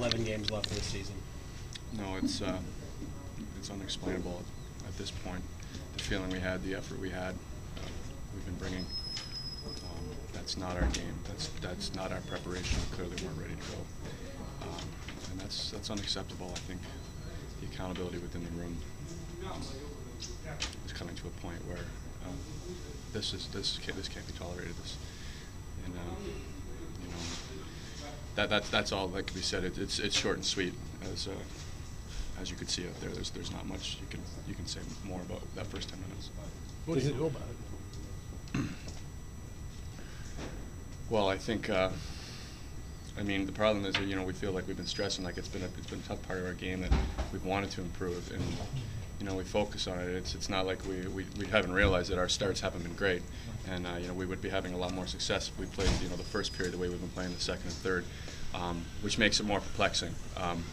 11 games left in the season. No, it's uh, it's unexplainable at this point. The feeling we had, the effort we had, uh, we've been bringing. Um, that's not our game. That's that's not our preparation. We clearly weren't ready to go, um, and that's that's unacceptable. I think the accountability within the room is coming to a point where um, this is this can't, this can't be tolerated. This and uh, you know that that's that's all that can be said. It, it's it's short and sweet as uh, as you can see out there. There's there's not much you can you can say more about that first ten minutes. What do you do about it? Well, I think. Uh, I mean, the problem is that you know we feel like we've been stressing like it's been a, it's been a tough part of our game that we've wanted to improve, and you know we focus on it. It's it's not like we, we, we haven't realized that our starts haven't been great, and uh, you know we would be having a lot more success if we played you know the first period the way we've been playing the second and third, um, which makes it more perplexing. Um,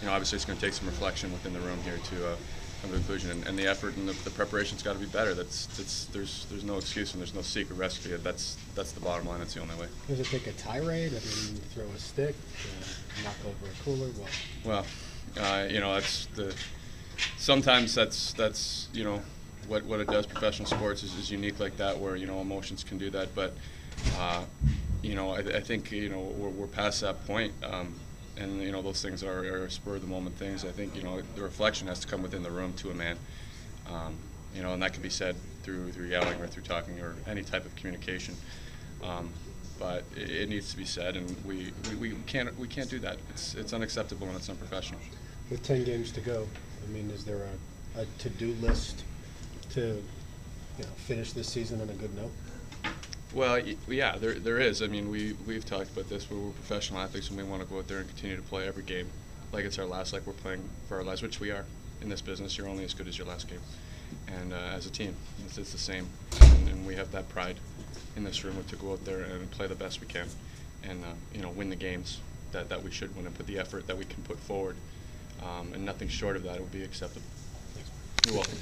you know, obviously it's going to take some reflection within the room here to uh, come to a conclusion, and, and the effort and the, the preparation's got to be better. That's that's there's there's no excuse and there's no secret recipe. That's that's the bottom line. That's the only way. Does it take a tirade? I mean, throw a stick, uh, knock over a cooler? What? Well, uh, you know, that's the. Sometimes that's that's you know what what it does. Professional sports is, is unique like that, where you know emotions can do that. But uh, you know, I, I think you know we're, we're past that point, um, and you know those things are, are spur of the moment things. I think you know the reflection has to come within the room to a man. Um, you know, and that can be said through through yelling or through talking or any type of communication. Um, but it, needs to be said, and we, we, we can't we can't do that. It's it's unacceptable and it's unprofessional. With 10 games to go, I mean, is there a, a to-do list to, you know, finish this season on a good note? Well, yeah, there there is. I mean, we we've talked about this. We're, professional athletes, and we want to go out there and continue to play every game, like it's our last, like we're playing for our lives, which we are in this business. You're only as good as your last game, and uh, as a team, it's, it's the same. And, and we have that pride in this room to go out there and play the best we can, and uh, you know, win the games that, that we should win and put the effort that we can put forward, um, and nothing short of that would be acceptable. You're welcome.